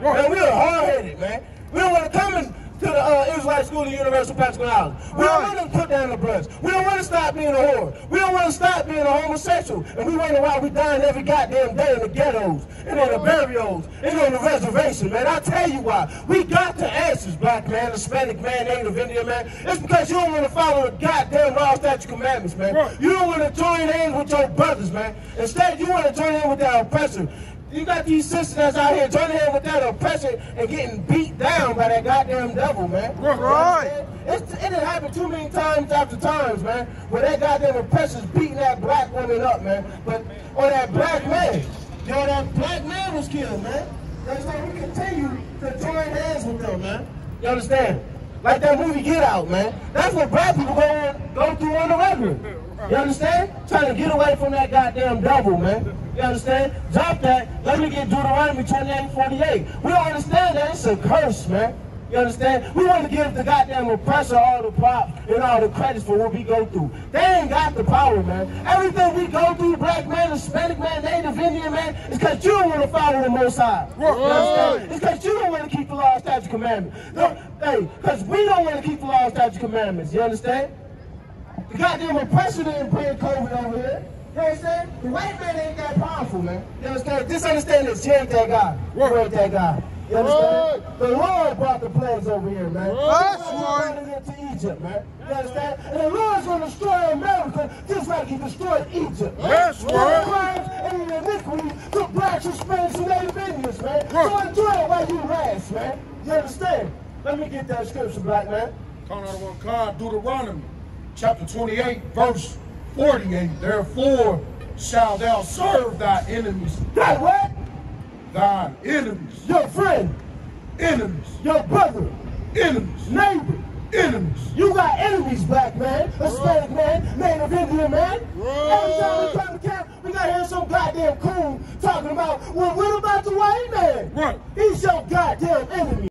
Man, we are hard-headed, man. We don't want to come in to the uh, Israelite School of Universal Practical Knowledge. We don't want to put down the brush. We don't want to stop being a whore. We don't want to stop being a homosexual. And we wonder why we dying every goddamn day in the ghettos, and on the barrios, and on the reservation, man. I'll tell you why. We got the answers, black man, Hispanic man, Native Indian man. It's because you don't want to follow the goddamn law, statute, commandments, man. You don't want to join hands with your brothers, man. Instead, you want to join in with the oppressor. You got these sisters out here joining in with that oppression and getting beat down by that goddamn devil, man. Right. It's, it happened too many times after times, man, where that goddamn oppressor's beating that black woman up, man. But, or that black man. Yo, that black man was killed, man. That's why we continue to join hands with them, man. You understand? Like that movie Get Out, man. That's what black people go, on, go through on the record. You understand? Trying to get away from that goddamn devil, man. You understand? Drop that. Let me get Deuteronomy 28 48. We don't understand that. It's a curse, man. You understand? We want to give the goddamn oppressor all the props and all the credits for what we go through. They ain't got the power, man. Everything we go through, black man, Hispanic man, Native Indian man, is because you don't want to follow the Most High. You understand? It's because you don't want to keep the law, statute, commandments. No, hey, because we don't want to keep the law, statute, commandments. You understand? The goddamn oppression didn't bring COVID over here. You understand? The white man ain't that powerful, man. You understand? Just understand this. You ain't that guy. You ain't that guy. You understand? The Lord brought the plagues over here, man. That's He right. into Egypt, man. You understand? And the Lord's going to destroy America just like he destroyed Egypt. That's The right. crimes and the iniquity took blacks, Hispanics, and Native Indians, man. So Right. enjoy it while you last, man. You understand? Let me get that scripture, black man. Count out of one card, Deuteronomy, chapter 28, verse 48. Therefore shall thou serve thy enemies, That what? thine enemies, Your friend, enemies, your brother, enemies, neighbor. enemies. You got enemies, black man, Hispanic man, Native Indian man. Every time we come to camp, we gotta hear some goddamn coon talking about, well, what about the white man? Right. He's your goddamn enemy.